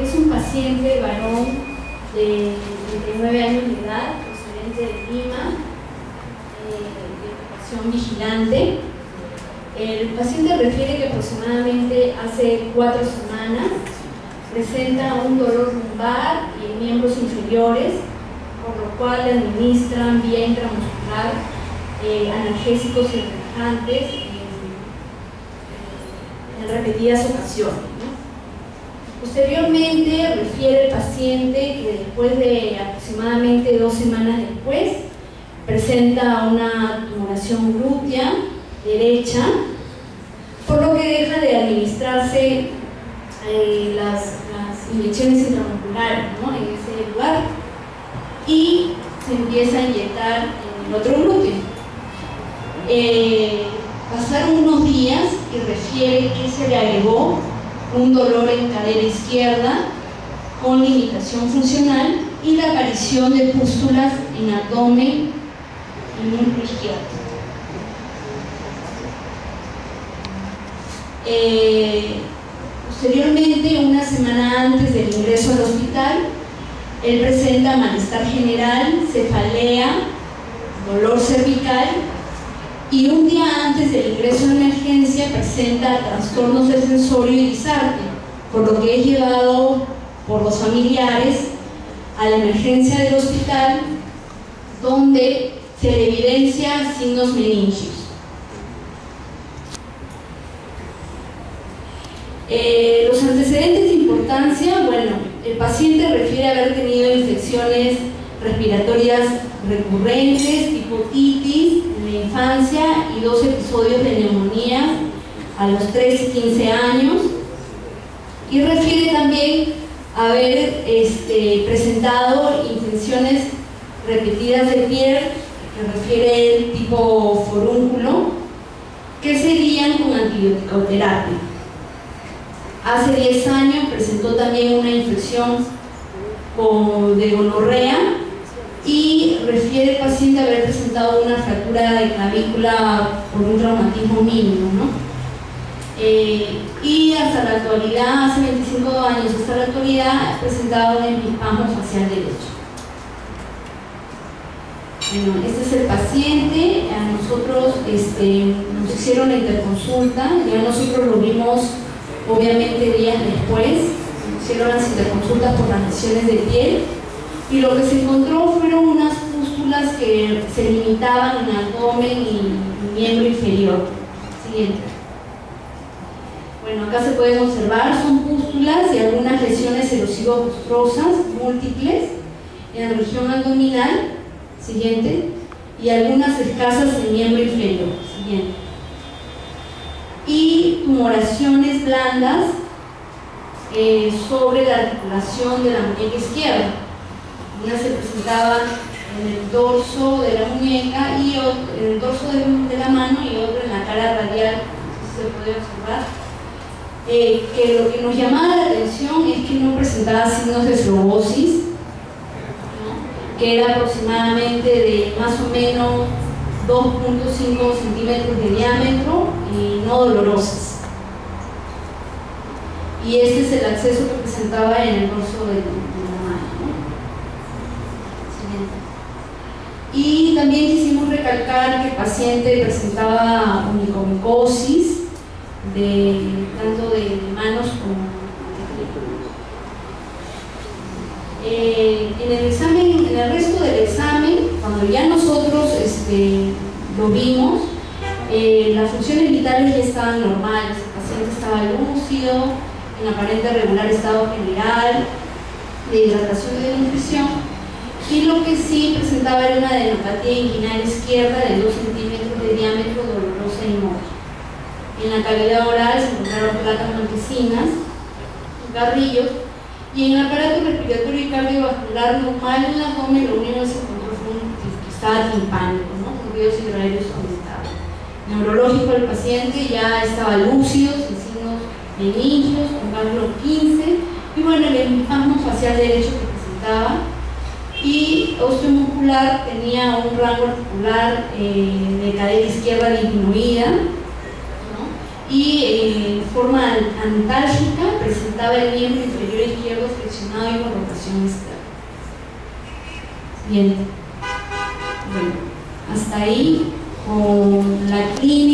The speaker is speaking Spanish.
es un paciente varón de 39 años de edad, procedente de Lima, eh, de ocupación vigilante. El paciente refiere que aproximadamente hace cuatro semanas presenta un dolor lumbar y en miembros inferiores, por lo cual le administran vía intramuscular eh, analgésicos y relajantes en, en repetidas ocasiones. Posteriormente refiere el paciente que después de aproximadamente dos semanas después presenta una tumoración glútea derecha, por lo que deja de administrarse eh, las, inyecciones intramusculares en ese lugar y se empieza a inyectar en el otro glúteo. Eh, pasaron unos días y refiere que se le agregó un dolor en cadera izquierda con limitación funcional y la aparición de pústulas en abdomen y muslo izquierdo. Eh, posteriormente, una semana antes del ingreso al hospital, él presenta malestar general, cefalea, dolor cervical y un día antes del ingreso a emergencia presenta trastornos de sensorio y disarte, por lo que es llevado por los familiares a la emergencia del hospital donde se le evidencia signos meningios. Eh, los antecedentes de importancia, bueno, el paciente refiere haber tenido infecciones respiratorias recurrentes, tipo titis, en la infancia y dos episodios de neumonía a los 3 y 15 años. Y refiere también haber este, presentado infecciones repetidas de piel, que refiere el tipo forúnculo, que serían con antibioticoterapia. Hace 10 años presentó también una infección de gonorrea y refiere el paciente haber presentado una fractura de clavícula por un traumatismo mínimo. ¿no? Eh, y hasta la actualidad, hace 25 años hasta la actualidad, presentado un epismasmo facial derecho. Bueno, este es el paciente, a nosotros este, nos hicieron la interconsulta, ya nosotros lo vimos obviamente días después, hicieron las interconsultas por las lesiones de piel y lo que se encontró fueron unas pústulas que se limitaban en abdomen y miembro inferior. Siguiente. Acá se pueden observar, son pústulas y algunas lesiones erosivo-bustrosas múltiples en la región abdominal, siguiente, y algunas escasas en miembro inferior, siguiente. Y tumoraciones blandas eh, sobre la articulación de la muñeca izquierda. Una se presentaba en el dorso de la muñeca y en el dorso de, la mano y otra en la cara radial, si se puede observar. Eh, que lo que nos llamaba la atención es que no presentaba signos de frobosis, que era aproximadamente de más o menos 2.5 centímetros de diámetro y no dolorosas. Y este es el acceso que presentaba en el dorso de, la mano. Y también quisimos recalcar que el paciente presentaba onicomicosis, de, tanto de manos como eh, en el examen, en el resto del examen, cuando ya nosotros este, lo vimos, eh, las funciones vitales ya estaban normales, el paciente estaba lúcido, en aparente regular estado general de hidratación y de nutrición y lo que sí presentaba era una adenopatía inguinal izquierda de 2 centímetros de diámetro dolorosa y móvil. En la cavidad oral se encontraron placas blanquecinas, carrillos, y en el aparato respiratorio y cardiovascular normal en la abdomen lo único que se encontró fue un estaba timpánico, ¿no? con ruidos aumentados. Neurológico el paciente ya estaba lúcido, niños, con Carlos 15, y bueno, el enfermo facial derecho que presentaba, y osteomuscular tenía un rango articular eh, de cadera izquierda disminuida, y en forma antálgica presentaba el miembro inferior izquierdo flexionado y con rotación externa. Bien. Bueno, hasta ahí con la clínica.